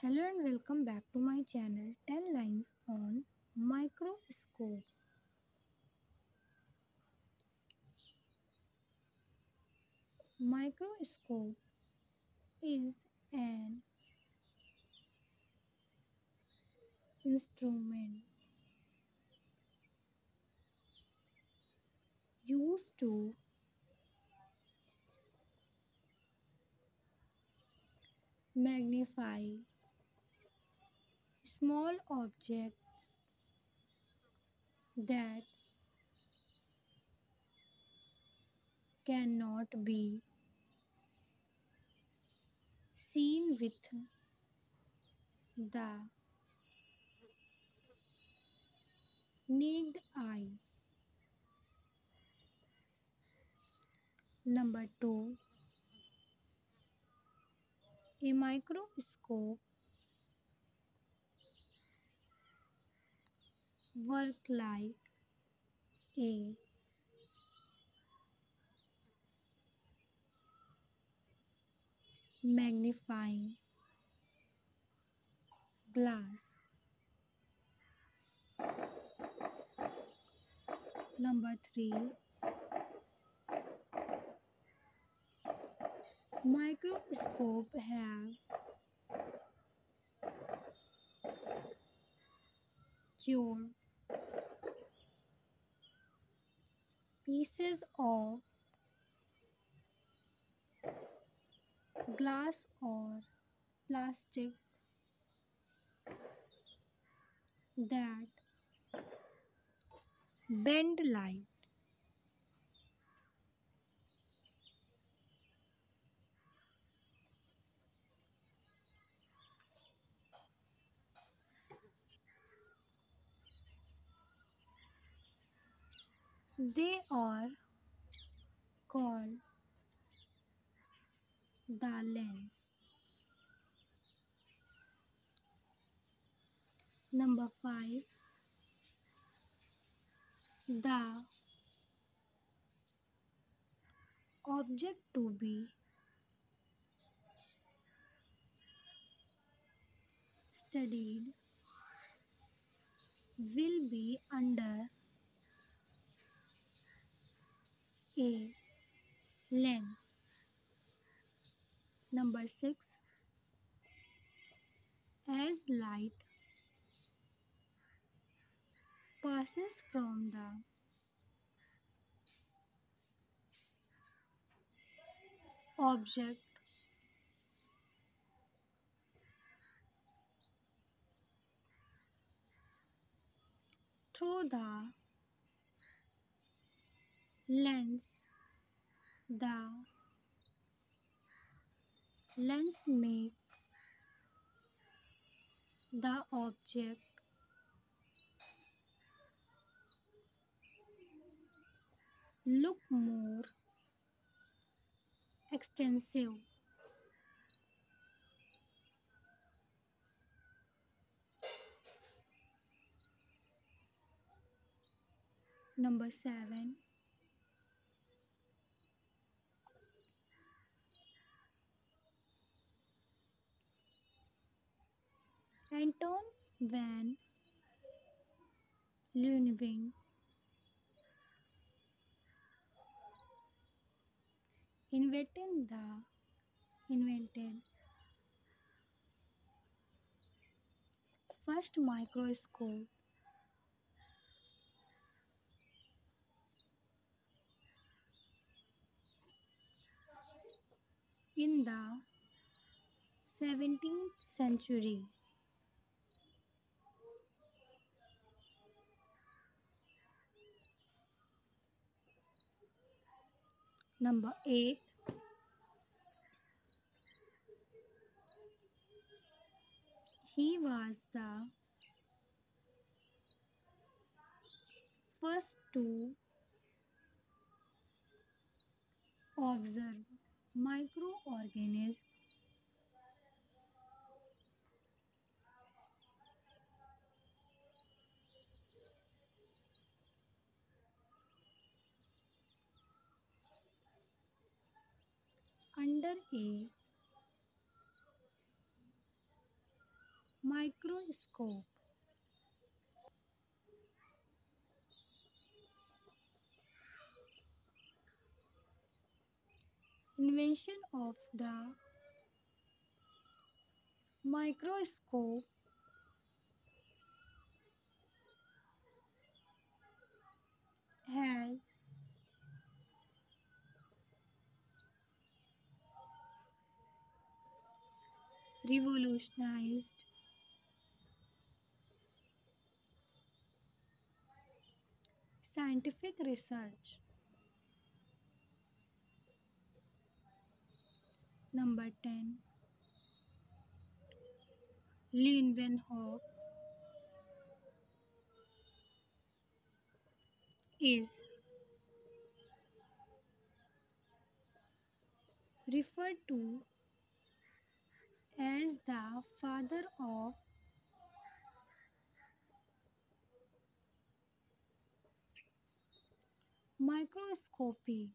Hello and welcome back to my channel 10 lines on microscope. Microscope is an instrument used to magnify small objects that cannot be seen with the naked eye. Number 2 A microscope work like a magnifying glass. Number 3 Microscope have cure pieces of glass or plastic that bend light. They are called the lens. Number 5 The object to be studied will be under a lens. Number 6 As light passes from the object through the lens the lens make the object look more extensive number 7 Anton van Leeuwenhoek. Invented the invented first microscope. In the 17th century number 8 he was the first to observe microorganisms under a Microscope. Invention of the microscope. Has revolutionized scientific research. Number 10 Leeuwenhoek is referred to as the father of microscopy.